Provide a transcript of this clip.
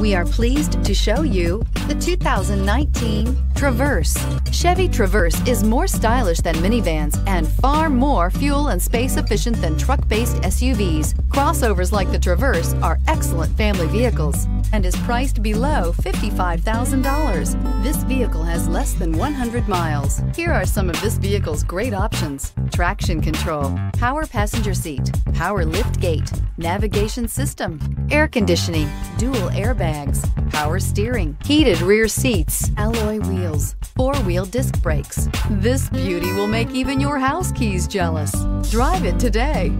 We are pleased to show you the 2019 Traverse. Chevy Traverse is more stylish than minivans and far more fuel and space efficient than truck-based SUVs. Crossovers like the Traverse are excellent family vehicles and is priced below $55,000. This vehicle has less than 100 miles. Here are some of this vehicle's great options. Traction control, power passenger seat, power lift gate, navigation system, air conditioning, dual airbags, power steering, heated rear seats, alloy wheels, four-wheel disc brakes. This beauty will make even your house keys jealous. Drive it today.